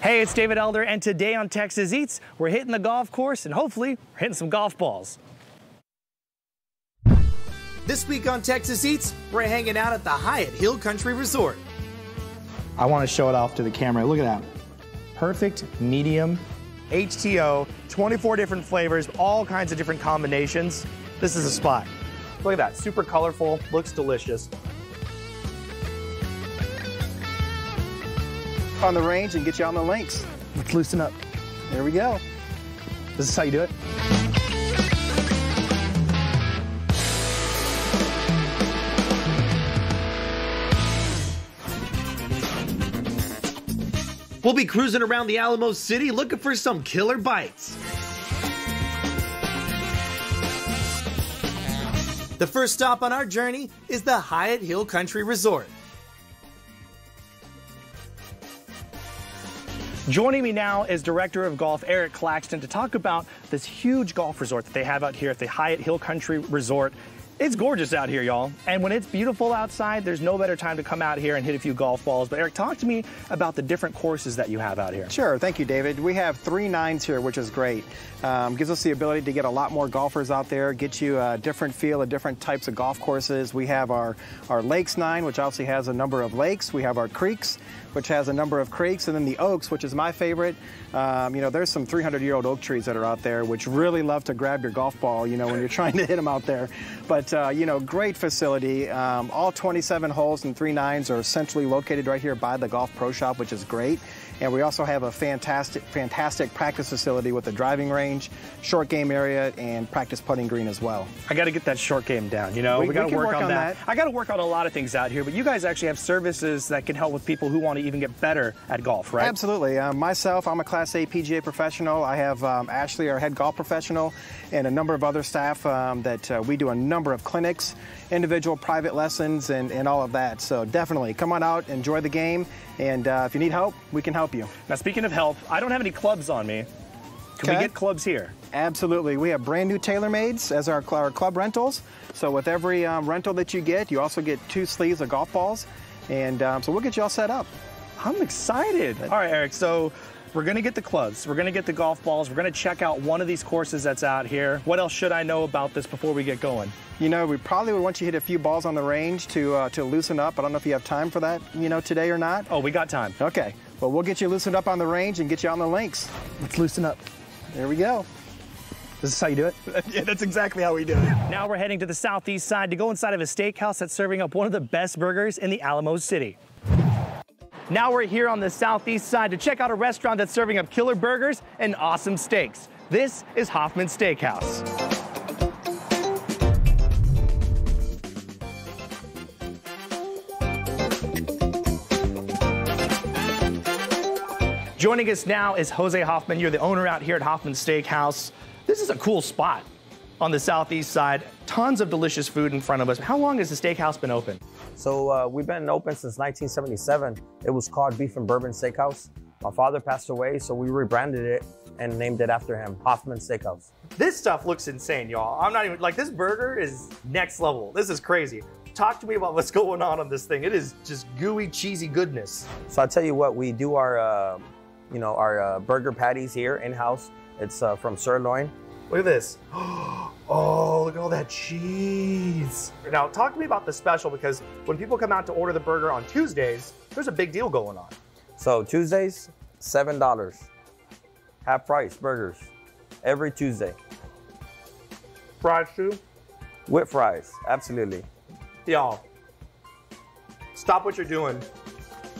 Hey, it's David Elder, and today on Texas Eats, we're hitting the golf course and hopefully we're hitting some golf balls. This week on Texas Eats, we're hanging out at the Hyatt Hill Country Resort. I want to show it off to the camera. Look at that. Perfect medium HTO, 24 different flavors, all kinds of different combinations. This is a spot. Look at that, super colorful, looks delicious. On the range and get you on the links. Let's loosen up. There we go. This is how you do it. We'll be cruising around the Alamo City looking for some killer bites. The first stop on our journey is the Hyatt Hill Country Resort. Joining me now is Director of Golf Eric Claxton to talk about this huge golf resort that they have out here at the Hyatt Hill Country Resort. It's gorgeous out here, y'all. And when it's beautiful outside, there's no better time to come out here and hit a few golf balls. But Eric, talk to me about the different courses that you have out here. Sure, thank you, David. We have three nines here, which is great. Um, gives us the ability to get a lot more golfers out there, get you a different feel of different types of golf courses. We have our, our Lakes nine, which obviously has a number of lakes. We have our creeks, which has a number of creeks, and then the oaks, which is my favorite. Um, you know, there's some 300-year-old oak trees that are out there, which really love to grab your golf ball, you know, when you're trying to hit them out there. But, uh, you know, great facility. Um, all 27 holes and three nines are centrally located right here by the Golf Pro Shop, which is great. And we also have a fantastic, fantastic practice facility with a driving range, short game area, and practice putting green as well. I got to get that short game down. You know, We- we, got to work, work on, on that. that. I got to work on a lot of things out here, but you guys actually have services that can help with people who want to even get better at golf, right? Absolutely. Um, myself, I'm a Class A PGA professional. I have um, Ashley, our head golf professional, and a number of other staff um, that uh, we do a number of clinics, individual private lessons, and, and all of that. So definitely come on out, enjoy the game, and uh, if you need help, we can help you. Now, speaking of help, I don't have any clubs on me. Can we get clubs here? Absolutely. We have brand new TaylorMades as our, our club rentals. So with every um, rental that you get, you also get two sleeves of golf balls. And um, so we'll get you all set up. I'm excited. All right, Eric. So we're gonna get the clubs. We're gonna get the golf balls. We're gonna check out one of these courses that's out here. What else should I know about this before we get going? You know, we probably would want you to hit a few balls on the range to uh, to loosen up. I don't know if you have time for that, you know, today or not. Oh, we got time. Okay. Well, we'll get you loosened up on the range and get you on the links. Let's loosen up. There we go. This is how you do it? yeah, that's exactly how we do it. Now we're heading to the southeast side to go inside of a steakhouse that's serving up one of the best burgers in the Alamo City. Now we're here on the southeast side to check out a restaurant that's serving up killer burgers and awesome steaks. This is Hoffman Steakhouse. Joining us now is Jose Hoffman. You're the owner out here at Hoffman Steakhouse. This is a cool spot on the southeast side. Tons of delicious food in front of us. How long has the steakhouse been open? So uh, we've been open since 1977. It was called Beef and Bourbon Steakhouse. My father passed away, so we rebranded it and named it after him, Hoffman Steakhouse. This stuff looks insane, y'all. I'm not even like this burger is next level. This is crazy. Talk to me about what's going on on this thing. It is just gooey, cheesy goodness. So I tell you what, we do our, uh, you know, our uh, burger patties here in house. It's uh, from sirloin. Look at this. Oh, look at all that cheese. Now, talk to me about the special because when people come out to order the burger on Tuesdays, there's a big deal going on. So Tuesdays, seven dollars, half price burgers, every Tuesday Fries too. with fries. Absolutely. Y'all, stop what you're doing.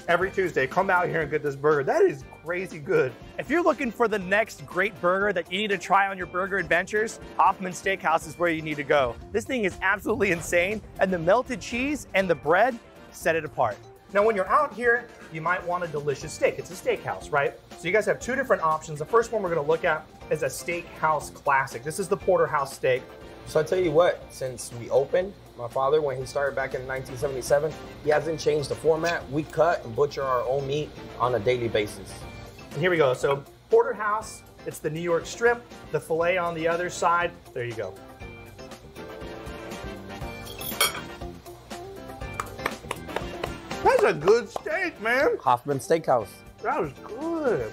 Every Tuesday, come out here and get this burger. That is crazy good. If you're looking for the next great burger that you need to try on your burger adventures, Hoffman Steakhouse is where you need to go. This thing is absolutely insane, and the melted cheese and the bread set it apart. Now, when you're out here, you might want a delicious steak. It's a steakhouse, right? So you guys have two different options. The first one we're gonna look at is a steakhouse classic. This is the porterhouse steak. So I tell you what, since we opened, my father, when he started back in 1977, he hasn't changed the format. We cut and butcher our own meat on a daily basis. And here we go. So porterhouse, it's the New York strip, the filet on the other side. There you go. That's a good steak, man. Hoffman Steakhouse. That was good.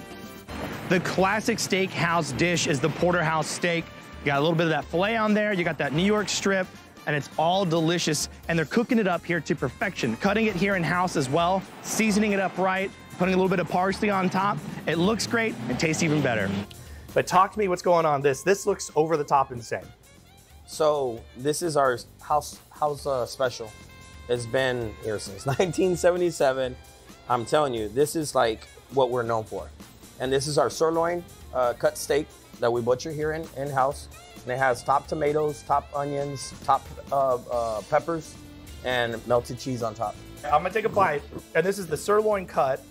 The classic steakhouse dish is the porterhouse steak. You got a little bit of that filet on there. You got that New York strip, and it's all delicious. And they're cooking it up here to perfection, cutting it here in house as well, seasoning it up right, putting a little bit of parsley on top. It looks great and tastes even better. But talk to me what's going on. This this looks over the top insane. So this is our house house uh, special. It's been here since 1977. I'm telling you, this is like what we're known for. And this is our sirloin uh, cut steak that we butcher here in, in house. And it has top tomatoes, top onions, top uh, uh, peppers, and melted cheese on top. I'm gonna take a bite, and this is the sirloin cut.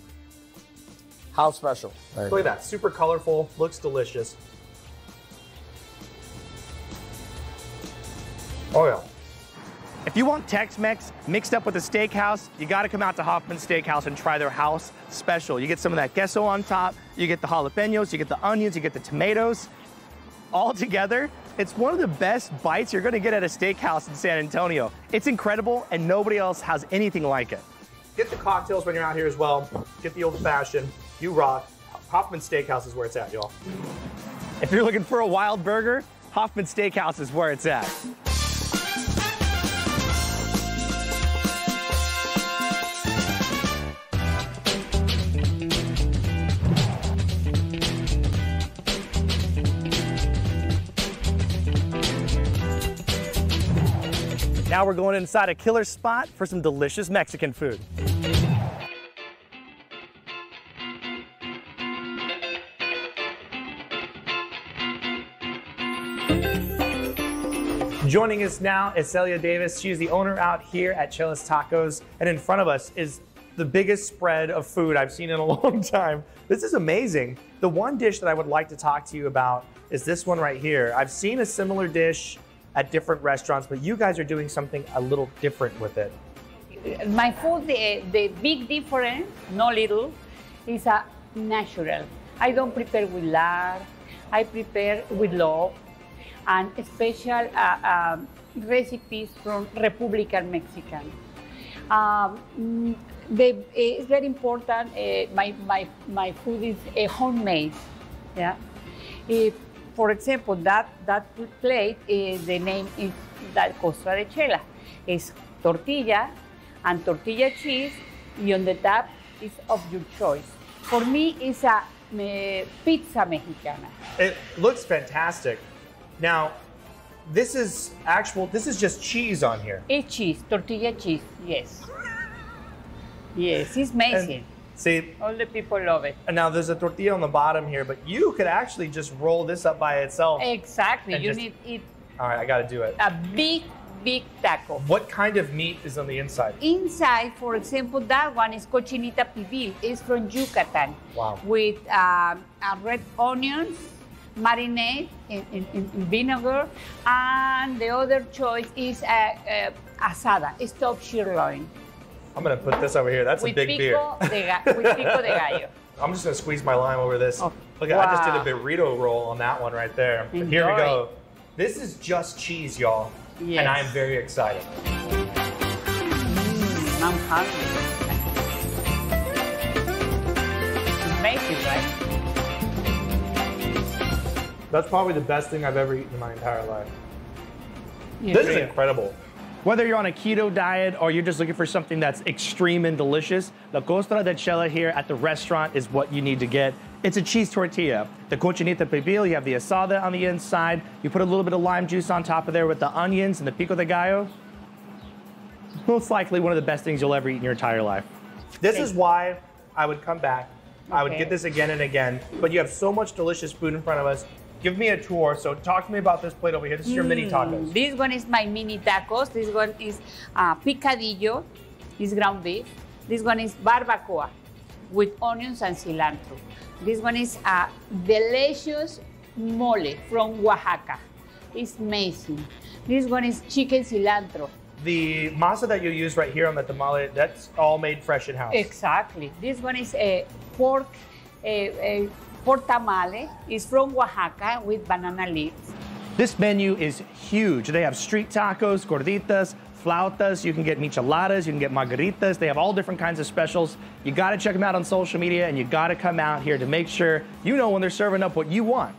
How special. Look at that, super colorful, looks delicious. Oh yeah. If you want Tex-Mex mixed up with a steakhouse, you gotta come out to Hoffman Steakhouse and try their house special. You get some of that queso on top, you get the jalapenos, you get the onions, you get the tomatoes. All together, it's one of the best bites you're gonna get at a steakhouse in San Antonio. It's incredible and nobody else has anything like it. Get the cocktails when you're out here as well. Get the old fashioned. You rock. Hoffman Steakhouse is where it's at, y'all. If you're looking for a wild burger, Hoffman Steakhouse is where it's at. Now we're going inside a killer spot for some delicious Mexican food. Joining us now is Celia Davis. She is the owner out here at Chela's Tacos. And in front of us is the biggest spread of food I've seen in a long time. This is amazing. The one dish that I would like to talk to you about is this one right here. I've seen a similar dish at different restaurants, but you guys are doing something a little different with it. my food, the, the big difference, no little, is a natural. I don't prepare with lard. I prepare with love and special uh, um, recipes from Republican Mexican. Um, mm, the, it's very important. Uh, my, my, my food is uh, homemade. Yeah. If, for example, that, that plate, is the name is La Costra de Chela. It's tortilla and tortilla cheese, and on the top is of your choice. For me, it's a uh, pizza mexicana. It looks fantastic. Now, this is actual, this is just cheese on here. It's cheese, tortilla cheese, yes. Yes, it's amazing. See, All the people love it. and now there's a tortilla on the bottom here, but you could actually just roll this up by itself. Exactly. You just- need it All right, I gotta do it. a big, big taco. What kind of meat is on the inside? Inside, for example, that one is cochinita pibil. It's from Yucatan. Wow. With um, uh, red onions, marinade in, in, in vinegar, and the other choice is uh, uh, asada, stuffed sirloin. I'm gonna put this over here. That's a big beer. pico de with pico de gallo. I'm just gonna squeeze my lime over this. Oh, Look, I just did a burrito roll on that one right there. But here we go. This is just cheese, y'all. Yes. And I'm very excited. Mm, I'm hungry. Amazing, right? That's probably the best thing I've ever eaten in my entire life. Yes. This is incredible. Whether you're on a keto diet or you're just looking for something that's extreme and delicious, La Costra de Chela here at the restaurant is what you need to get. It's a cheese tortilla. The cochinita pibil, you have the asada on the inside. You put a little bit of lime juice on top of there with the onions and the pico de gallo. Most likely one of the best things you'll ever eat in your entire life. This is why I would come back. I would get this again and again. But you have so much delicious food in front of us. Give me a tour. So talk to me about this plate over here. This is your mini mm, tacos. This one is my mini tacos. This one is uh, picadillo. This ground beef. This one is barbacoa with onions and cilantro. This one is a delicious mole from Oaxaca. It's amazing. This one is chicken cilantro. The masa that you use right here on the tamale, that's all made fresh in house. Exactly. This one is a pork, a, a pork tamale. It's from Oaxaca with banana leaves. This menu is huge. They have street tacos, gorditas, flautas, you can get micheladas, you can get margaritas. They have all different kinds of specials. You got to check them out on social media, and you got to come out here to make sure you know when they're serving up what you want.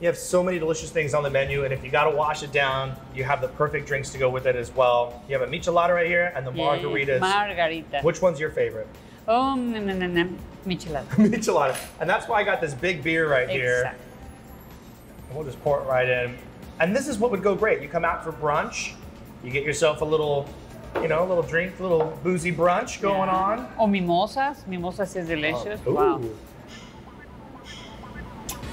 You have so many delicious things on the menu, and if you got to wash it down, you have the perfect drinks to go with it as well. You have a michelada right here and the margaritas. Margarita. Which one's your favorite? Oh, no, no, no, no. Michelada. Michelada. And that's why I got this big beer right here. Exactly. And we'll just pour it right in. And this is what would go great. You come out for brunch, you get yourself a little, you know, a little drink, a little boozy brunch going Yeah. on. Or mimosas. Mimosas is delicious. Oh, ooh. Wow.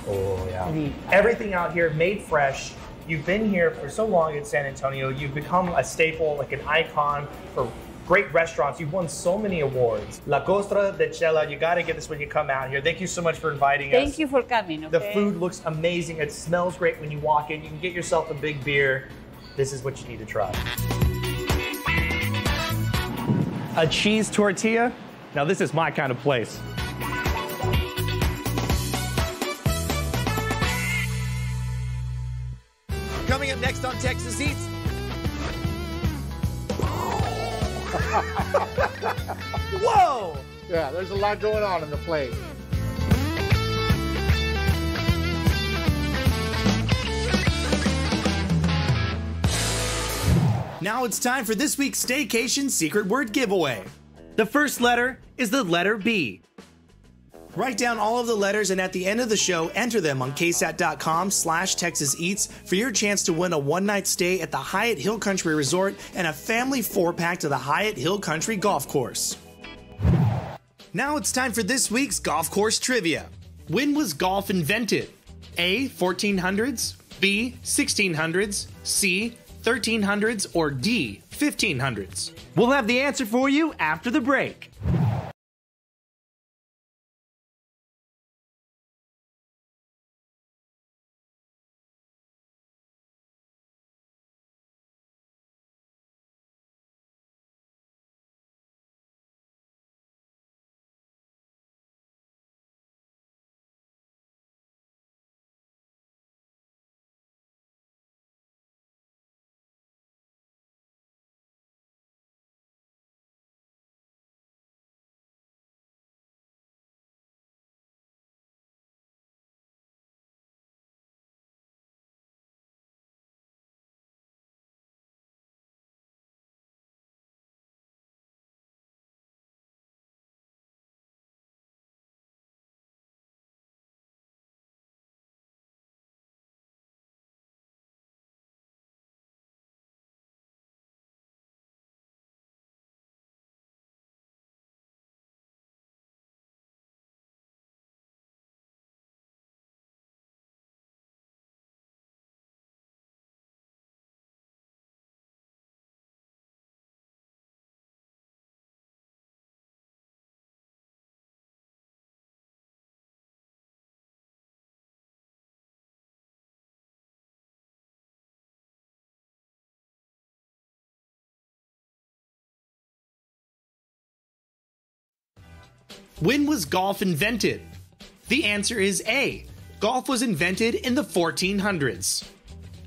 Oh yeah. Everything out here made fresh. You've been here for so long in San Antonio. You've become a staple, like an icon for great restaurants. You've won so many awards. La Costra de Chela. You got to get this when you come out here. Thank you so much for inviting us. Thank you for coming. The food looks amazing. It smells great when you walk in. You can get yourself a big beer. This is what you need to try. A cheese tortilla? Now, this is my kind of place. Coming up next on Texas Eats, Yeah, there's a lot going on in the plate. now it's time for this week's Staycation Secret Word Giveaway. The first letter is the letter B. Write down all of the letters and at the end of the show, enter them on ksat.com slash Texas Eats for your chance to win a one-night stay at the Hyatt Hill Country Resort and a family four-pack to the Hyatt Hill Country Golf Course. Now it's time for this week's golf course trivia. When was golf invented? A. 1400s, B. 1600s, C. 1300s, or D. 1500s? We'll have the answer for you after the break. When was golf invented? The answer is A. Golf was invented in the 1400s.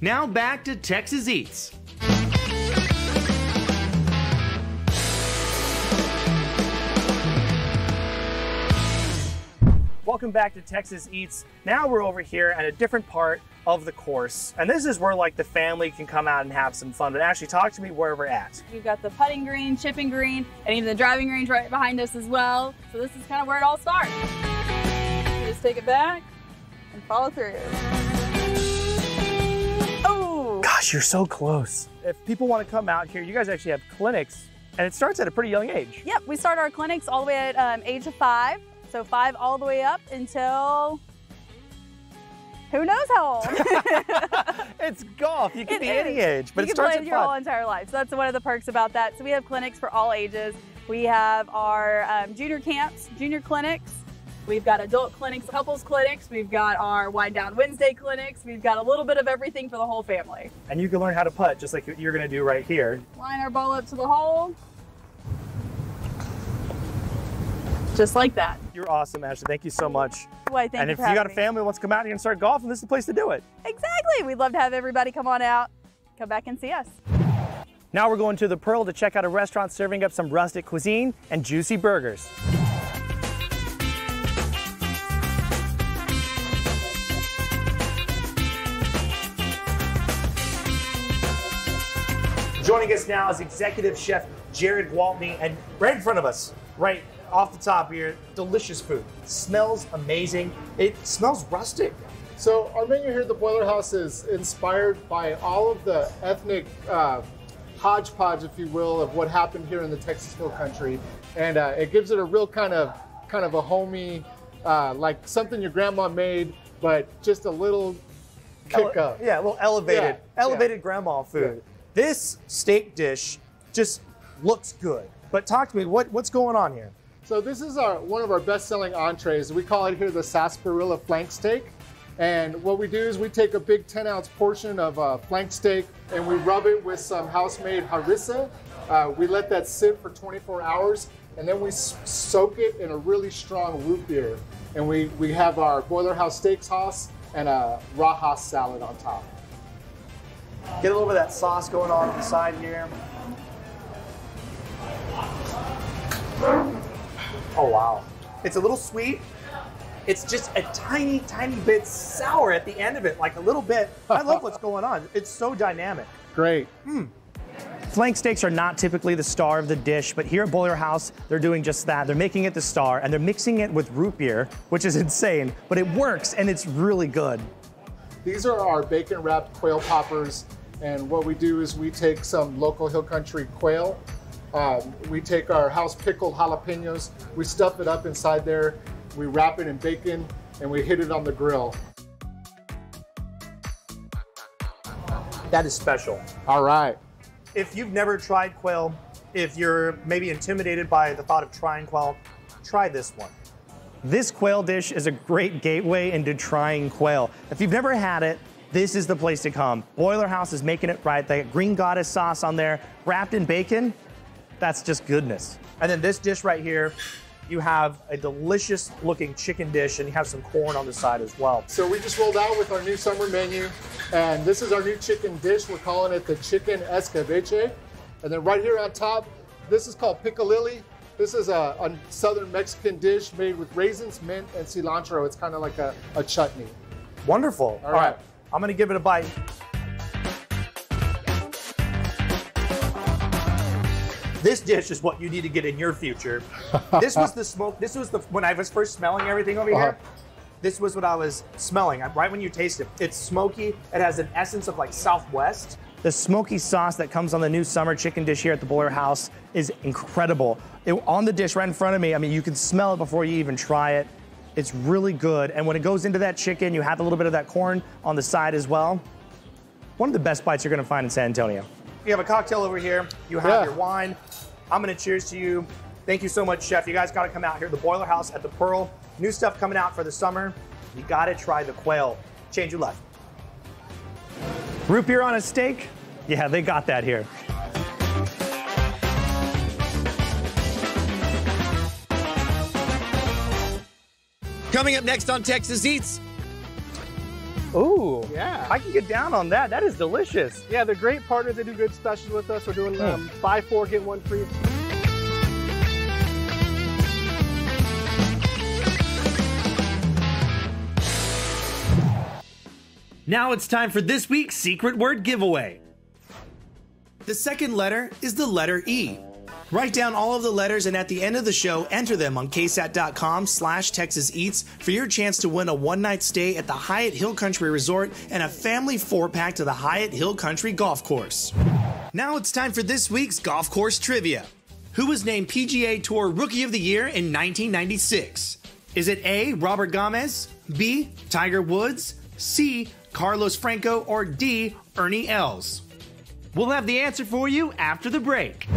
Now back to Texas Eats. Welcome back to Texas Eats. Now we're over here at a different part of the course. And this is where like the family can come out and have some fun. But actually talk to me where we're at. We've got the putting green, chipping green, and even the driving range right behind us as well. So this is kind of where it all starts. You just take it back and follow through. Oh, Gosh, you're so close. If people want to come out here, you guys actually have clinics and it starts at a pretty young age. yep. We start our clinics all the way at um, age of five. So five all the way up until who knows how old. It's golf. You can It be is. any age, but you it can starts play at your whole entire life. So that's one of the perks about that. So we have clinics for all ages. We have our um, junior camps, junior clinics. We've got adult clinics, couples clinics. We've got our wind down Wednesday clinics. We've got a little bit of everything for the whole family. And you can learn how to putt just like you're going to do right here. Line our ball up to the hole. Just like that. You're awesome, Ashley. Thank you so much. Why, thank and you if you got a family who wants to come out here and start golfing, this is the place to do it. Exactly. We'd love to have everybody come on out. Come back and see us. Now we're going to the Pearl to check out a restaurant serving up some rustic cuisine and juicy burgers. Joining us now is Executive Chef Jared Gwaltney, and right in front of us, right off the top here, delicious food. Smells amazing. It smells rustic. So our menu here at the Boiler House is inspired by all of the ethnic uh, hodgepodge, if you will, of what happened here in the Texas Hill Country, and uh, it gives it a real kind of kind of a homey, uh, like something your grandma made, but just a little kick up. Yeah, a little elevated, Yeah, elevated yeah. grandma food. Yeah. This steak dish just looks good. But talk to me, what, what's going on here? So this is our one of our best-selling entrees. We call it here the sarsaparilla flank steak. And what we do is we take a big 10-ounce portion of uh, flank steak and we rub it with some house-made harissa. Uh, we let that sit for 24 hours, and then we soak it in a really strong root beer. And we, we have our Boiler House steak sauce and a rajas salad on top. Get a little bit of that sauce going on the side here. Oh, wow. It's a little sweet. It's just a tiny, tiny bit sour at the end of it, like a little bit. I love what's going on. It's so dynamic. Great. Hmm. Flank steaks are not typically the star of the dish, but here at Boiler House, they're doing just that. They're making it the star, and they're mixing it with root beer, which is insane, but it works and it's really good. These are our bacon wrapped quail poppers. And what we do is we take some local hill country quail. Um, we take our house pickled jalapenos, we stuff it up inside there, we wrap it in bacon, and we hit it on the grill. That is special. All right. If you've never tried quail, if you're maybe intimidated by the thought of trying quail, try this one. This quail dish is a great gateway into trying quail. If you've never had it, this is the place to come. Boiler House is making it right. They got green goddess sauce on there, wrapped in bacon. That's just goodness. And then this dish right here, you have a delicious looking chicken dish and you have some corn on the side as well. So we just rolled out with our new summer menu, and this is our new chicken dish. We're calling it the chicken escabeche. And then right here on top, this is called piccalilli. This is a, a southern Mexican dish made with raisins, mint, and cilantro. It's kind of like a, a chutney. Wonderful. All right. right. I'm going to give it a bite. This dish is what you need to get in your future. this was the smoke. This was the when I was first smelling everything over here. Uh-huh. This was what I was smelling. Right when you taste it, it's smoky. It has an essence of like Southwest. The smoky sauce that comes on the new summer chicken dish here at the Boiler House is incredible. It- on the dish right in front of me, I mean, you can smell it before you even try it. It's really good. And when it goes into that chicken, you have a little bit of that corn on the side as well. One of the best bites you're gonna find in San Antonio. You have a cocktail over here. You have Yeah. your wine. I'm going to cheers to you. Thank you so much, Chef. You guys got to come out here. The Boiler House at the Pearl. New stuff coming out for the summer. You got to try the quail. Change your life. Root beer on a steak? Yeah, they got that here. Coming up next on Texas Eats, Ooh, Yeah. I can get down on that. That is delicious. Yeah, they're great partners. They do good specials with us. We're doing um, buy four, get one free. now it's time for this week's secret word giveaway. The second letter is the letter E. Write down all of the letters and at the end of the show, enter them on ksat.com slash Texas Eats for your chance to win a one-night stay at the Hyatt Hill Country Resort and a family four-pack to the Hyatt Hill Country Golf Course. Now it's time for this week's golf course trivia. Who was named PGA Tour Rookie of the Year in 1996? Is it A. Robert Gomez, B. Tiger Woods, C. Carlos Franco, or D. Ernie Els? We'll have the answer for you after the break.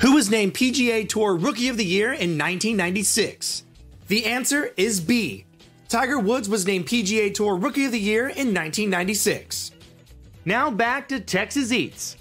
Who was named PGA Tour Rookie of the Year in 1996? The answer is B. Tiger Woods was named PGA Tour Rookie of the Year in 1996. Now back to Texas Eats.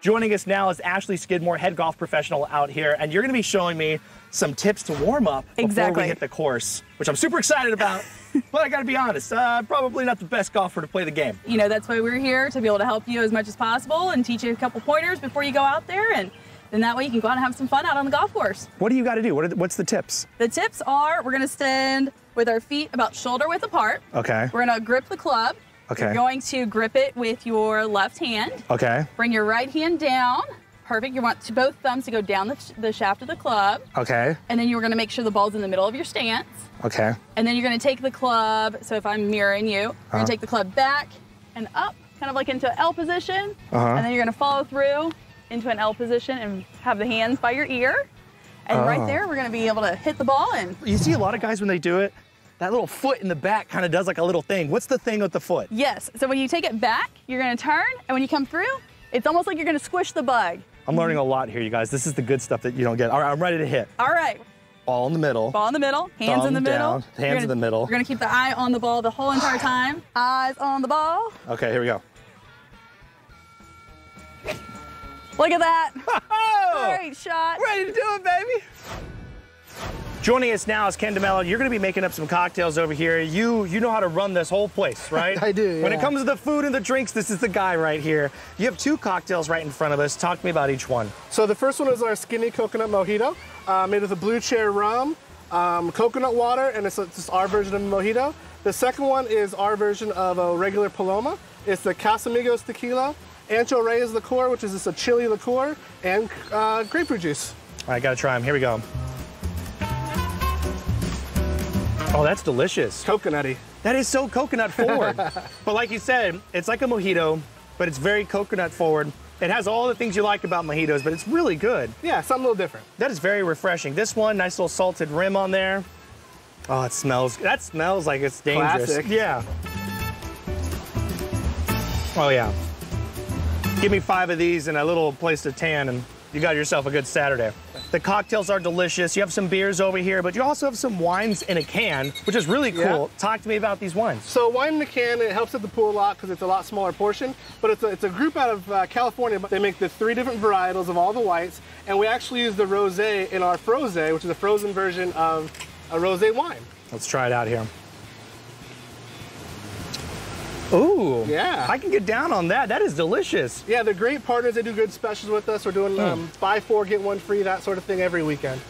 Joining us now is Ashley Skidmore, head golf professional out here, and you're going to be showing me some tips to warm up before Exactly. we hit the course, which I'm super excited about. but I got to be honest, uh, probably not the best golfer to play the game. You know, that's why we're here to be able to help you as much as possible and teach you a couple pointers before you go out there. And then that way you can go out and have some fun out on the golf course. What do you got to do? What are the, what's the tips? The tips are we're going to stand with our feet about shoulder width apart. Okay. We're going to grip the club. Okay. You're going to grip it with your left hand. Okay. Bring your right hand down. Perfect. You want to both thumbs to go down the, the shaft of the club. Okay. And then you're going to make sure the ball's in the middle of your stance. Okay. And then you're going to take the club. So if I'm mirroring you, you're Uh-huh. going to take the club back and up, kind of like into an L position. Uh-huh. And then you're going to follow through into an L position and have the hands by your ear. And Oh. right there, we're going to be able to hit the ball and You see a lot of guys when they do it, that little foot in the back kind of does like a little thing. What's the thing with the foot? Yes. So when you take it back, you're going to turn, and when you come through, it's almost like you're going to squish the bug. I'm learning a lot here, you guys. This is the good stuff that you don't get. All right, I'm ready to hit. All right. Ball in the middle. Ball in the middle, hands in the middle. down, hands in gonna- the middle. We're going to keep the eye on the ball the whole entire time. Eyes on the ball. Okay, here we go. Look at that. Great shot. Ready to do it, baby. Joining us now is Ken DeMello. You're going to be making up some cocktails over here. You you know how to run this whole place, right? I do, When it comes to the food and the drinks, this is the guy right here. You have two cocktails right in front of us. Talk to me about each one. So the first one is our skinny coconut mojito, uh, made with a Blue Chair Bay rum, um, coconut water, and it's, it's just our version of a mojito. The second one is our version of a regular Paloma. It's the Casamigos tequila, Ancho Reyes liqueur, which is just a chili liqueur, and uh, grapefruit juice. All right, got to try them. Here we go. Oh, that's delicious. Coconutty. That is so coconut forward. but like you said, it's like a mojito, but it's very coconut forward. It has all the things you like about mojitos, but it's really good. Yeah, something a little different. That is very refreshing. This one, nice little salted rim on there. Oh, it smells. That smells like it's dangerous. Classic. Yeah. Oh yeah. Give me five of these and a little place to tan, and you got yourself a good Saturday. The cocktails are delicious. You have some beers over here, but you also have some wines in a can, which is really cool. Yeah. Talk to me about these wines. So wine in the can, it helps at the pool a lot because it's a lot smaller portion. But it's a, it's a group out of uh, California. They make the three different varietals of all the whites, and we actually use the rosé in our frosé, which is a frozen version of a rosé wine. Let's try it out here. Ooh. Yeah. I can get down on that. That is delicious. Yeah, they're great partners. They do good specials with us. We're doing um, buy four get one free, that sort of thing every weekend.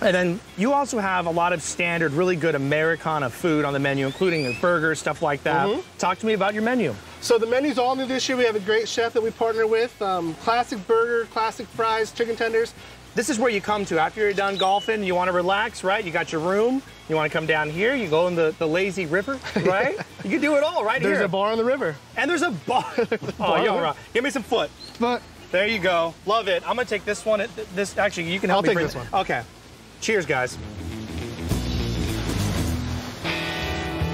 And then you also have a lot of standard, really good Americana food on the menu, including burgers, stuff like that. Mhm. Talk to me about your menu. So the menu's all new this year. We have a great chef that we partner with. Um, classic burger, classic fries, chicken tenders. This is where you come to after you're done golfing. You want to relax, right? You got your room. You want to come down here. You go in the, the lazy river, right? you can do it all right There's here. a bar on the river. and there's a bar. oh, bar. you're right. Give me some foot. But There you go. Love it. I'm gonna take this one. This actually, you can help I'll me take bring this one. Okay. Cheers, guys.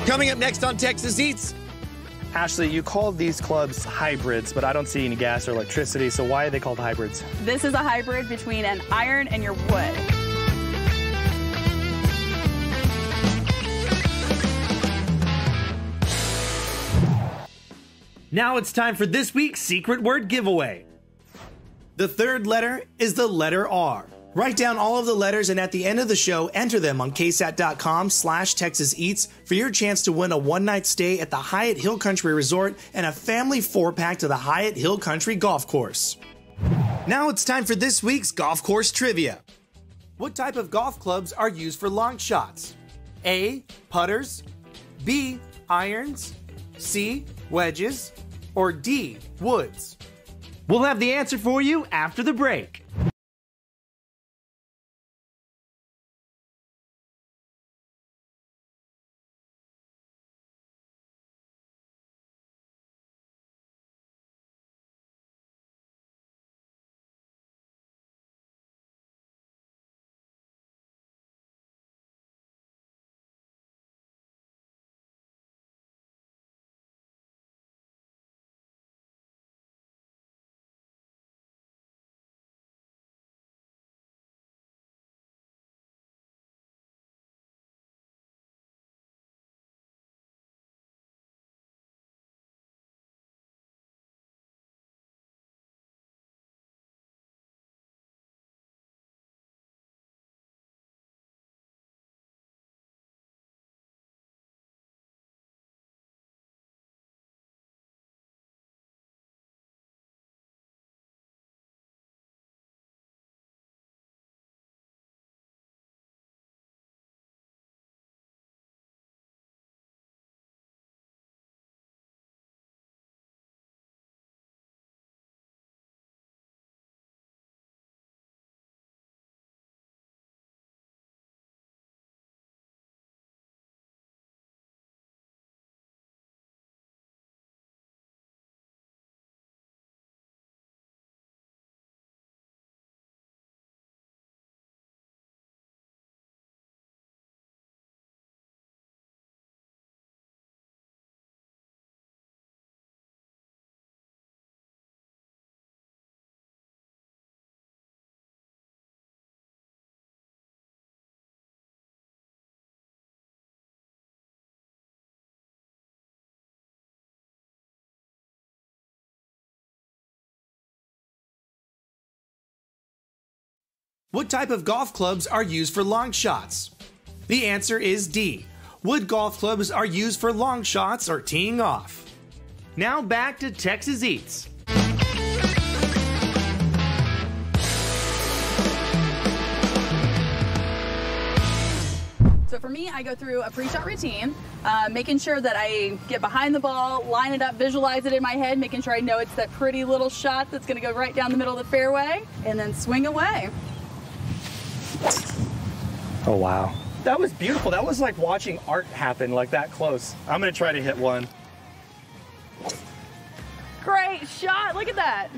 Coming up next on Texas Eats, Ashley, you called these clubs hybrids, but I don't see any gas or electricity. So why are they called hybrids? This is a hybrid between an iron and your wood. Now it's time for this week's secret word giveaway. The third letter is the letter R. Write down all of the letters and at the end of the show, enter them on ksat.com slash Texas Eats for your chance to win a one-night stay at the Hyatt Hill Country Resort and a family four-pack to the Hyatt Hill Country Golf Course. Now it's time for this week's golf course trivia. What type of golf clubs are used for long shots? A. Putters. B. Irons. C. Wedges. Or D. Woods. We'll have the answer for you after the break. What type of golf clubs are used for long shots? The answer is D. Wood golf clubs are used for long shots or teeing off. Now back to Texas Eats. So for me, I go through a pre-shot routine, uh, making sure that I get behind the ball, line it up, visualize it in my head, making sure I know it's that pretty little shot that's gonna go right down the middle of the fairway, and then swing away. Oh, wow. That was beautiful. That was like watching art happen like that close. I'm going to try to hit one. Great shot, look at that.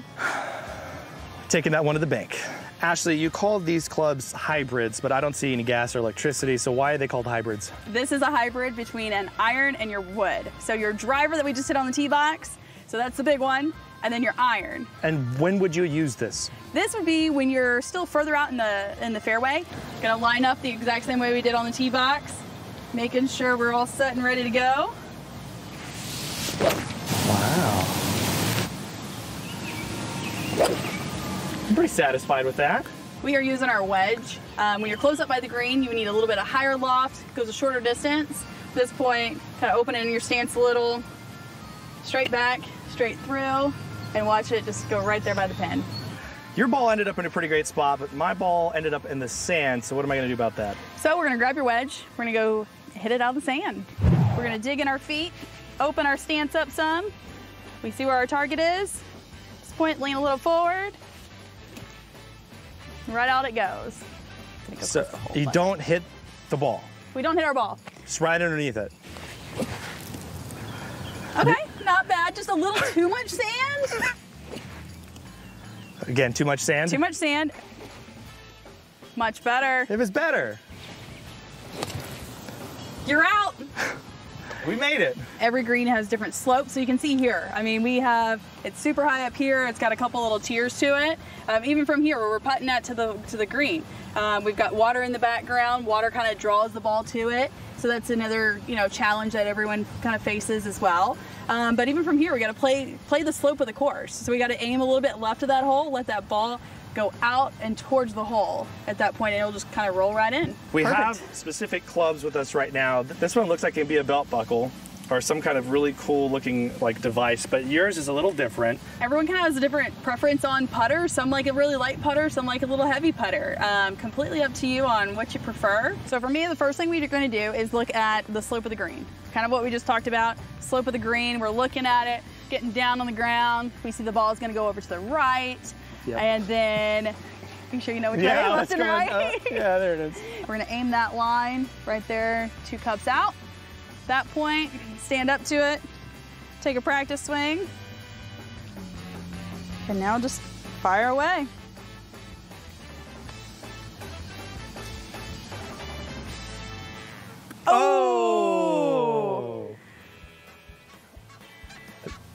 Taking that one to the bank. Ashley, you called these clubs hybrids, but I don't see any gas or electricity, so why are they called hybrids? This is a hybrid between an iron and your wood. So your driver that we just hit on the tee box, so that's the big one, and then your iron. And when would you use this? This would be when you're still further out in the in the fairway. Gonna line up the exact same way we did on the tee box, making sure we're all set and ready to go. Wow. I'm pretty satisfied with that. We are using our wedge. Um, when you're close up by the green, you need a little bit of higher loft, goes a shorter distance. At this point, kind of opening your stance a little, straight back, straight through, and watch it just go right there by the pin. Your ball ended up in a pretty great spot, but my ball ended up in the sand, so what am I going to do about that? So we're gonna grab your wedge, we're gonna go hit it out of the sand. We're gonna dig in our feet, open our stance up some. We see where our target is. At this point, lean a little forward. Right out it goes. Go So press the hold you button. don't hit the ball, We don't hit our ball. It's right underneath it. Okay, not bad. Just a little too much sand. Again, too much sand? Too much sand. Much better. It was better. You're out. We made it. Every green has different slopes, so you can see here. I mean, we have it's super high up here. It's got a couple little tiers to it. Um, even from here, where we're putting that to the to the green, um, we've got water in the background. Water kind of draws the ball to it, so that's another you know challenge that everyone kind of faces as well. Um, but even from here, we got to play play the slope of the course. So we got to aim a little bit left of that hole, let that ball go out and towards the hole. At that point, it'll just kind of roll right in. We Perfect. have specific clubs with us right now. This one looks like it can be a belt buckle or some kind of really cool looking like device, but yours is a little different. Everyone kind of has a different preference on putter. Some like a really light putter, some like a little heavy putter. Um, completely up to you on what you prefer. So for me, the first thing we're going to do is look at the slope of the green. Kind of what we just talked about. Slope of the green. We're looking at it, getting down on the ground. We see the ball is going to go over to the right, Yep. and then. You sure you know which Yeah, way? let's Left and right. Uh, yeah, there it is. We're gonna aim that line right there, two cups out. That point, stand up to it, take a practice swing, and now just fire away. Oh!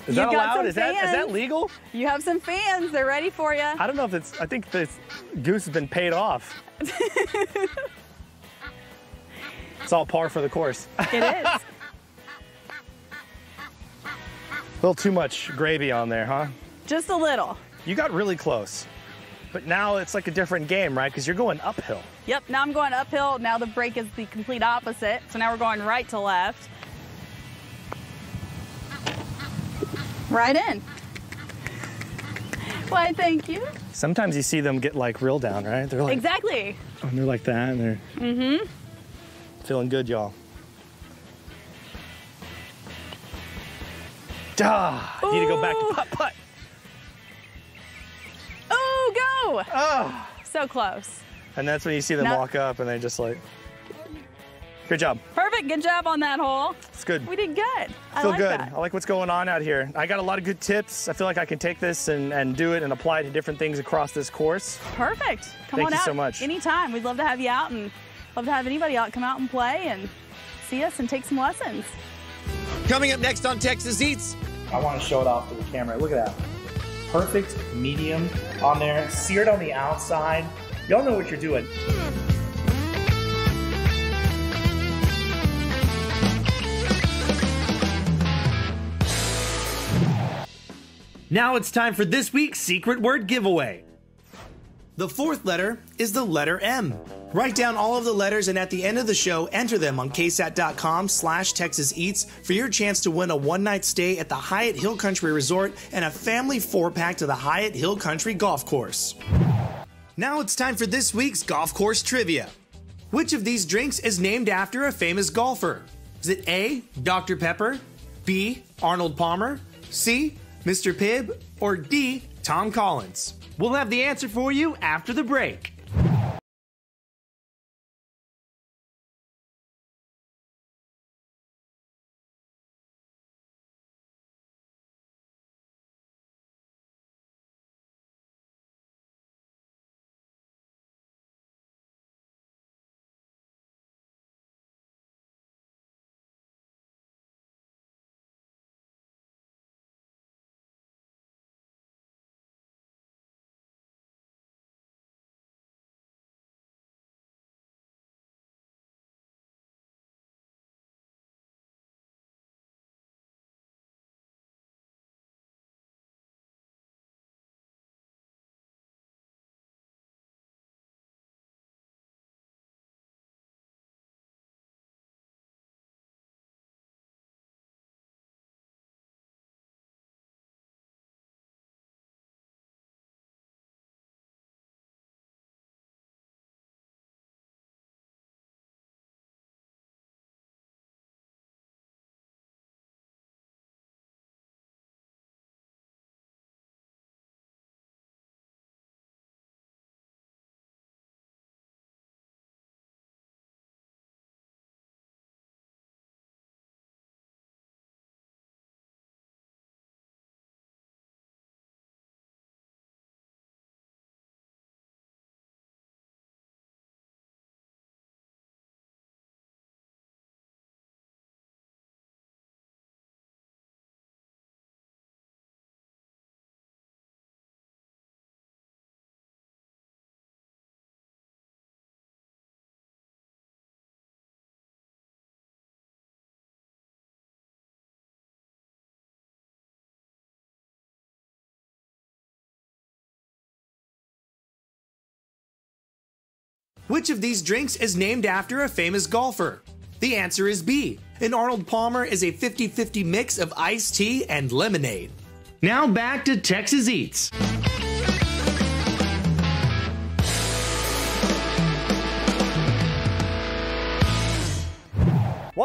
Is that allowed? Is that is that legal? You have some fans, they're ready for you. I don't know if it's. I think this goose has been paid off. it's all par for the course. It is. a little too much gravy on there, huh? just a little. You got really close, but now it's like a different game, right? Because you're going uphill. Yep, now I'm going uphill. Now the break is the complete opposite. So now we're going right to left. Right in. Why, thank you. Sometimes you see them get like real down, right? They're like, Exactly. and they're like that, and they're Mm-hmm. Feeling good, y'all. Ah, need to go back to putt putt. Oh, go! Oh. So close. And that's when you see them No. walk up and they just like, good job. Perfect. Good job on that hole. It's good. We did good. I feel like good. that. I like what's going on out here. I got a lot of good tips. I feel like I can take this and, and do it and apply it to different things across this course. Perfect. Come Thank on you out so much. anytime. We'd love to have you out and love to have anybody out come out and play and see us and take some lessons. Coming up next on Texas Eats, I want to show it off to the camera. Look at that. Perfect medium on there, seared on the outside. Y'all know what you're doing. Now it's time for this week's secret word giveaway. The fourth letter is the letter M. Write down all of the letters and at the end of the show, enter them on ksat.com slash Texas Eats for your chance to win a one-night stay at the Hyatt Hill Country Resort and a family four-pack to the Hyatt Hill Country Golf Course. Now it's time for this week's golf course trivia. Which of these drinks is named after a famous golfer? Is it A, Dr. Pepper, B, Arnold Palmer, C, Mr. Pibb, or D, Tom Collins? We'll have the answer for you after the break. Which of these drinks is named after a famous golfer? The answer is B. An Arnold Palmer is a 50 50 mix of iced tea and lemonade. Now back to Texas Eats.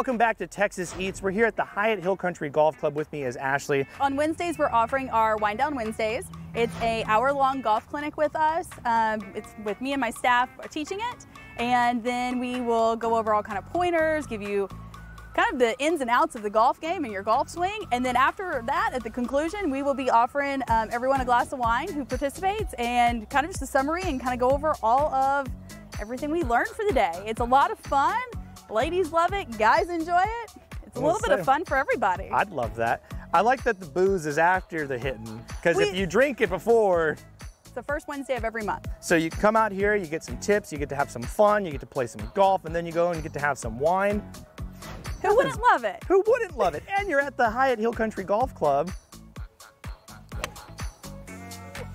Welcome back to Texas Eats. We're here at the Hyatt Hill Country Golf Club. With me is Ashley. On Wednesdays, we're offering our Wind Down Wednesdays. It's a hour-long golf clinic with us. Um, it's with me and my staff teaching it, and then we will go over all kind of pointers, give you kind of the ins and outs of the golf game and your golf swing. And then after that, at the conclusion, we will be offering um, everyone a glass of wine who participates and kind of just a summary and kind of go over all of everything we learned for the day. It's a lot of fun. Ladies love it, guys enjoy it. It's a little bit of fun for everybody. I'd love that. I like that the booze is after the hitting because if you drink it before, It's the first Wednesday of every month. so you come out here, you get some tips, you get to have some fun, you get to play some golf, and then you go and you get to have some wine. Who wouldn't love it? Who wouldn't love it? And you're at the Hyatt Hill Country Golf Club.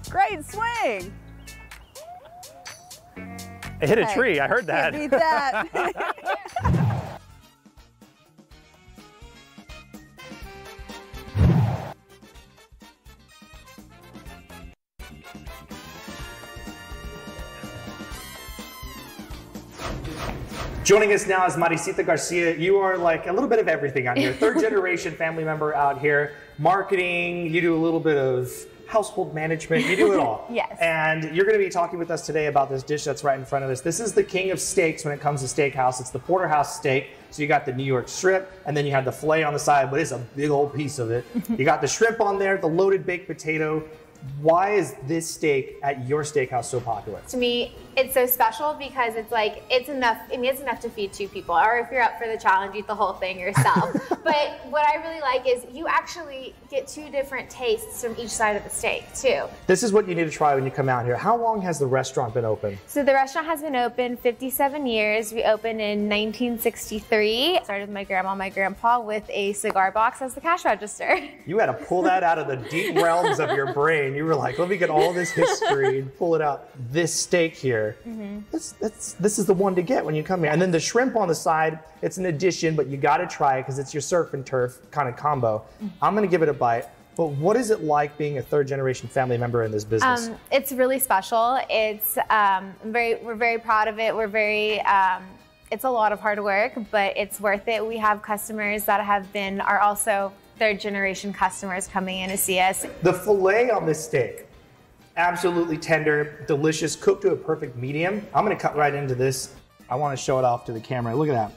Great swing. It hit a tree. I heard that. Can't beat that. Joining us now is Maricita Garcia. You are like a little bit of everything out here. Third generation family member out here. Marketing, you do a little bit of household management, you do it all. Yes. And you're going to be talking with us today about this dish that's right in front of us. This is the king of steaks when it comes to steakhouse. It's the porterhouse steak. So you got the New York strip, and then you have the filet on the side, but it's a big old piece of it. you got the shrimp on there, the loaded baked potato. Why is this steak at your steakhouse so popular? To me, it's so special because it's like it's enough. I mean, it's enough to feed two people, or if you're up for the challenge, eat the whole thing yourself. but what I really like is you actually get two different tastes from each side of the steak too. This is what you need to try when you come out here. How long has the restaurant been open? So the restaurant has been open 57 years. We opened in 1963. Started with my grandma, and my grandpa with a cigar box as the cash register. You had to pull that out of the deep realms of your brain. You were like, let me get all this history and pull it out. This steak here, Mhm. this, that's, this is the one to get when you come here. And then the shrimp on the side, it's an addition, but you got to try it because it's your surf and turf kind of combo. I'm going to give it a bite. But what is it like being a third generation family member in this business? Um, it's really special. It's um, very, we're very proud of it. We're very, um, it's a lot of hard work, but it's worth it. We have customers that have been, are also third generation customers coming in to see us. The filet on this steak, absolutely tender, delicious, cooked to a perfect medium. I'm gonna cut right into this. I wanna show it off to the camera. Look at that.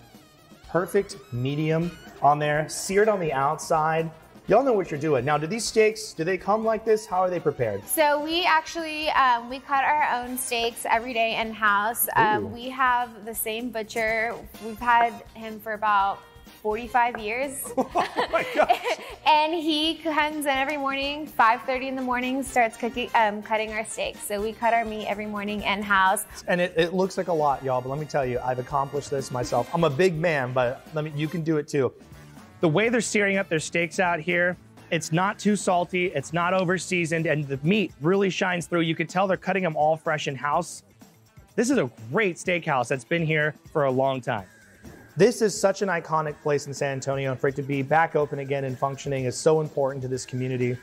Perfect medium on there, seared on the outside. Y'all know what you're doing. Now, do these steaks, do they come like this? How are they prepared? So we actually um, we cut our own steaks every day in house. Um, we have the same butcher. We've had him for about 45 years. Oh and he comes in every morning, 5:30 in the morning, starts cooking, um, cutting our steaks. So we cut our meat every morning in house. And it, it looks like a lot, y'all, but let me tell you, I've accomplished this myself. I'm a big man, but let me you can do it too. The way they're searing up their steaks out here, it's not too salty, it's not over seasoned, and the meat really shines through. You can tell they're cutting them all fresh in house. This is a great steakhouse that's been here for a long time. This is such an iconic place in San Antonio, and for it to be back open again and functioning is so important to this community.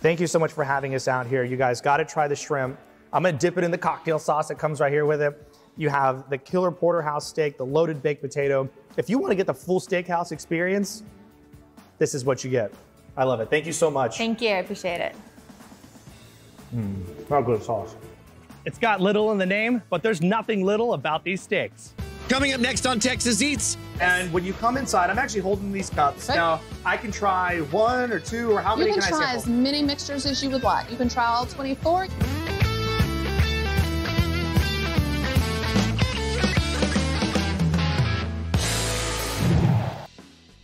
Thank you so much for having us out here. You guys got to try the shrimp. I'm gonna dip it in the cocktail sauce that comes right here with it. You have the killer porterhouse steak, the loaded baked potato. If you want to get the full steakhouse experience, this is what you get. I love it. Thank you so much. Thank you, I appreciate it. Hmm, not good sauce. It's got little in the name, but there's nothing little about these steaks. Coming up next on Texas Eats. And when you come inside, I'm actually holding these cups. Now, I can try one or two, or how You many can can, try as many mixtures as you would like. You can try all 24.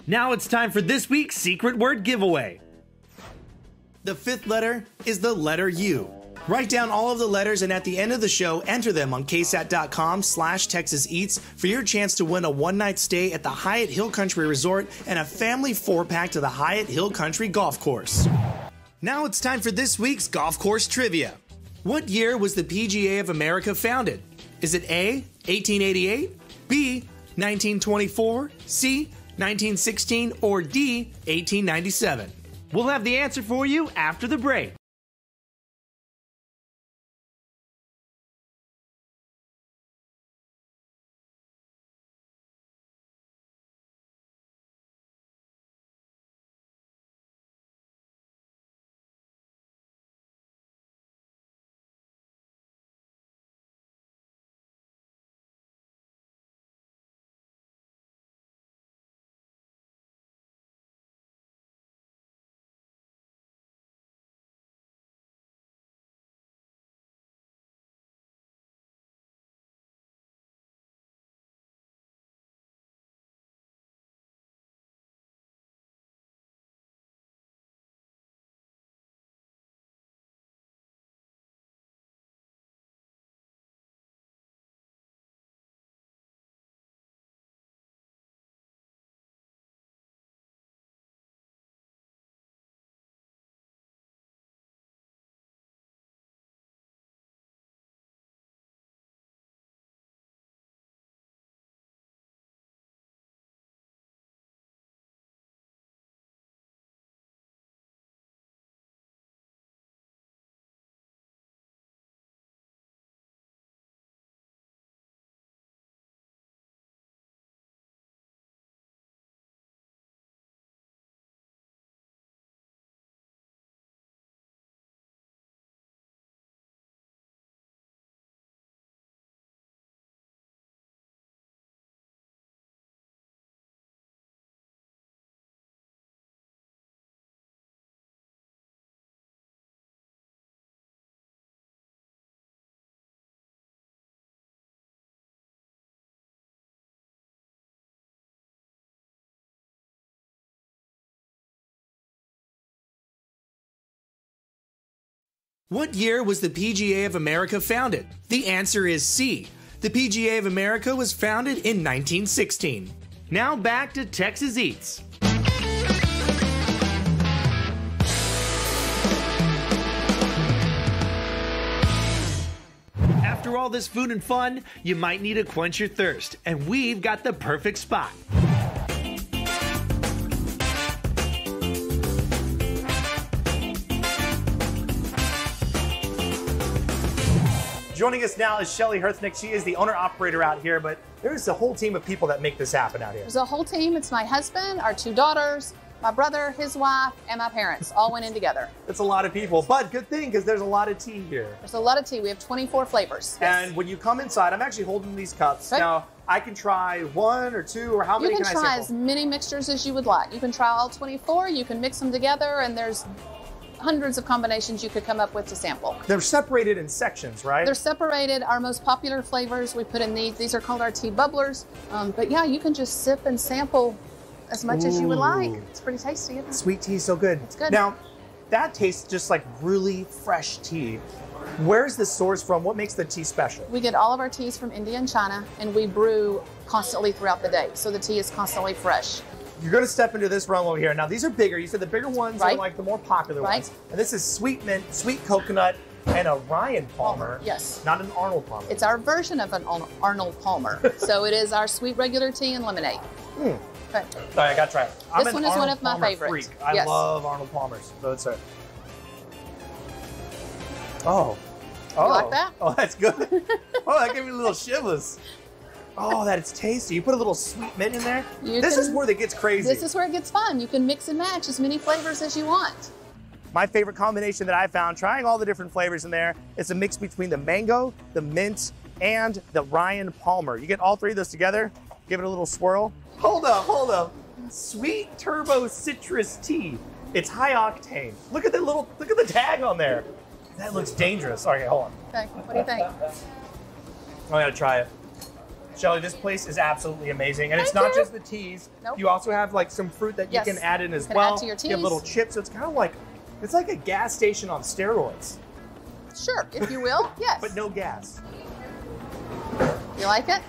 Now it's time for this week's secret word giveaway. The fifth letter is the letter U. Write down all of the letters and at the end of the show, enter them on ksat.com slash Texas Eats for your chance to win a one-night stay at the Hyatt Hill Country Resort and a family four-pack to the Hyatt Hill Country Golf Course. Now it's time for this week's golf course trivia. What year was the PGA of America founded? Is it A, 1888, B, 1924, C, 1916, or D, 1897? We'll have the answer for you after the break. What year was the PGA of America founded? The answer is C. The PGA of America was founded in 1916. Now back to Texas Eats. After all this food and fun, you might need to quench your thirst, and we've got the perfect spot. Joining us now is Shelly Herthnick. She is the owner operator out here, but there's a whole team of people that make this happen out here. There's a whole team. It's my husband, our two daughters, my brother, his wife, and my parents all went in together. It's a lot of people, but good thing because there's a lot of tea here. There's a lot of tea. We have 24 flavors. And when you come inside, I'm actually holding these cups. Okay. Now, I can try one or two, or how You many can can, try as many mixtures as you would like. You can try all 24. You can mix them together, and there's hundreds of combinations you could come up with to sample. They're separated in sections, right? They're separated. Our most popular flavors we put in these. These are called our tea bubblers. Um, but yeah, you can just sip and sample as much as you would like. It's pretty tasty. Isn't it? Sweet tea is so good. It's good. Now, that tastes just like really fresh tea. Where's the source from? What makes the tea special? We get all of our teas from India and China, and we brew constantly throughout the day. So the tea is constantly fresh. You're going to step into this realm over here. Now, these are bigger. You said the bigger ones are like the more popular Right. ones. And this is sweet mint, sweet coconut, and a Ryan Palmer. Yes. Not an Arnold Palmer. It's our version of an Arnold Palmer. so it is our sweet regular tea and lemonade. Hmm. Okay. Sorry, I got to try it. I'm This one is one of my Palmer favorites. Freak. I Yes. love Arnold Palmers. So it's a. Oh. You like that? Oh, that's good. oh, that gave me a little shivers. Oh, that is tasty. You put a little sweet mint in there. You this is where it gets crazy. This is where it gets fun. You can mix and match as many flavors as you want. My favorite combination that I found, trying all the different flavors in there, is a mix between the mango, the mint, and the Ryan Palmer. You get all three of those together, give it a little swirl. Hold up, hold up. Sweet turbo citrus tea. It's high octane. Look at the little, look at the tag on there. That looks dangerous. Okay, hold on. Okay, what do you think? I gotta try it. Shelly, this place is absolutely amazing. And it's not you. just the teas. Nope. You also have like some fruit that Yes. you can add in as You can well. add to your You have little chips. So it's kind of like, it's like a gas station on steroids, Sure, if you will. Yes. but no gas. You like it?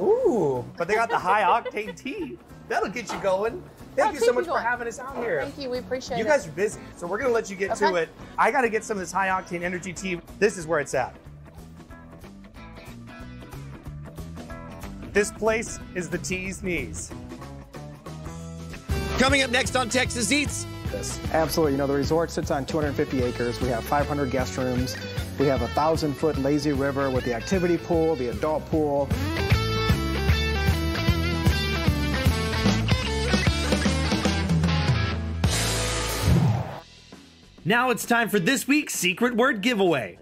Ooh, but they got the high octane tea. That'll get you going. Thank you so you much for having us out here. Thank you. We appreciate You it. You guys are busy, so we're gonna let you get to Okay. it. I gotta get some of this high octane energy tea. This is where it's at. This place is the T's knees. Coming up next on Texas Eats, This. Absolutely. You know, the resort sits on 250 acres. We have 500 guest rooms. We have a thousand foot lazy river with the activity pool, the adult pool. Now it's time for this week's secret word giveaway.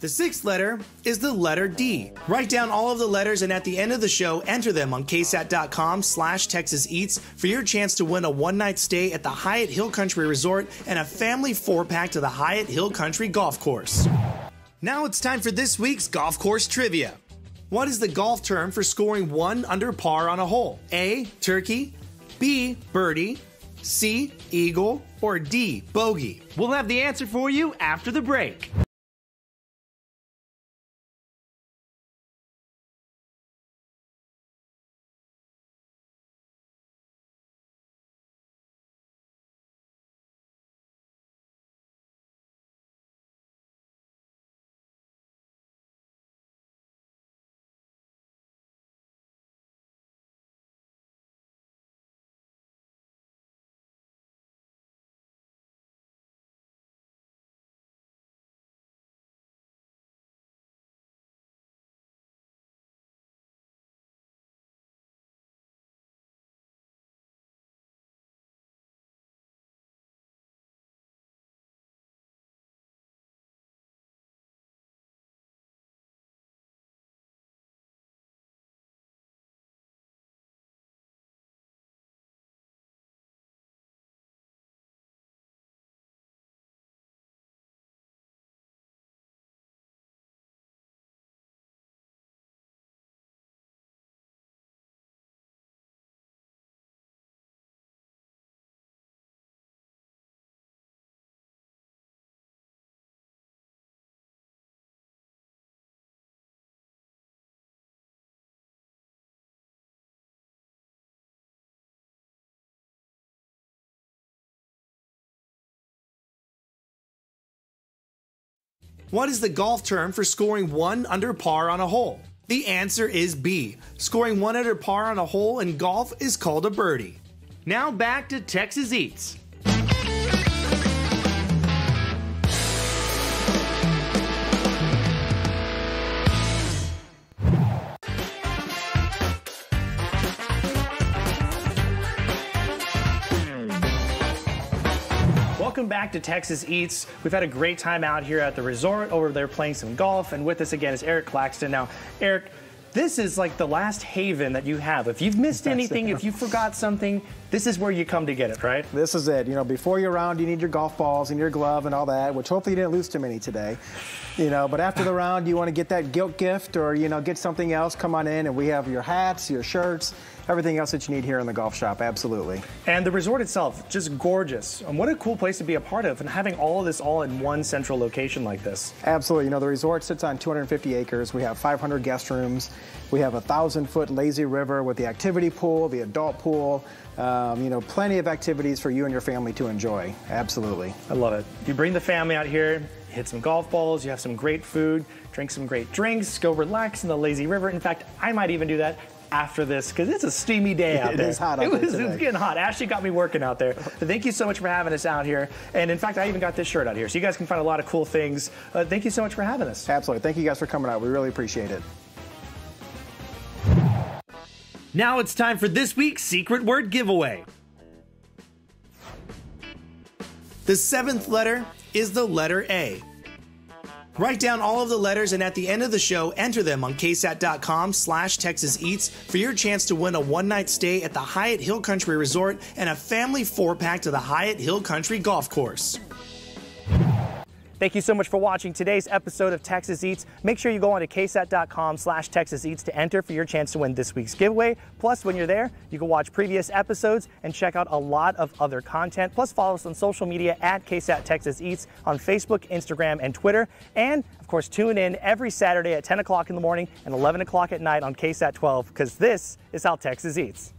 The sixth letter is the letter D. Write down all of the letters and at the end of the show, enter them on ksat.com slash Texas Eats for your chance to win a one-night stay at the Hyatt Hill Country Resort and a family four-pack to the Hyatt Hill Country Golf Course. Now it's time for this week's golf course trivia. What is the golf term for scoring one under par on a hole? A. Turkey. B. Birdie. C. Eagle. Or D. Bogey. We'll have the answer for you after the break. What is the golf term for scoring one under par on a hole? The answer is B. Scoring one under par on a hole in golf is called a birdie. Now back to Texas Eats. Welcome back to Texas Eats. We've had a great time out here at the resort over there playing some golf. And with us again is Eric Claxton. Now, Eric, this is like the last haven that you have. If you've missed anything, if you forgot something, this is where you come to get it, right? This is it. You know, before you're round, you need your golf balls and your glove and all that, which hopefully you didn't lose too many today. You know, but after the round, you want to get that guilt gift or, you know, get something else, come on in and we have your hats, your shirts, everything else that you need here in the golf shop, absolutely. And the resort itself, just gorgeous. And what a cool place to be a part of and having all of this all in one central location like this. Absolutely. You know, the resort sits on 250 acres. We have 500 guest rooms. We have a thousand foot lazy river with the activity pool, the adult pool. Um, you know, plenty of activities for you and your family to enjoy. Absolutely. I love it. You bring the family out here, hit some golf balls, you have some great food, drink some great drinks, go relax in the lazy river. In fact, I might even do that after this because it's a steamy day out It there. is hot out it was, today. It's getting hot. Ashley got me working out there. But thank you so much for having us out here. And in fact, I even got this shirt out here. So you guys can find a lot of cool things. Uh, thank you so much for having us. Absolutely. Thank you guys for coming out. We really appreciate it. Now it's time for this week's secret word giveaway. The seventh letter is the letter A. Write down all of the letters and at the end of the show, enter them on ksat.com slash Texas Eats for your chance to win a one-night stay at the Hyatt Hill Country Resort and a family four-pack to the Hyatt Hill Country Golf Course. Thank you so much for watching today's episode of Texas Eats. Make sure you go on to ksat.com slash Texas Eats to enter for your chance to win this week's giveaway. Plus, when you're there, you can watch previous episodes and check out a lot of other content. Plus, follow us on social media at KSAT Texas Eats on Facebook, Instagram, and Twitter. And, of course, tune in every Saturday at 10 o'clock in the morning and 11 o'clock at night on KSAT 12 because this is how Texas Eats.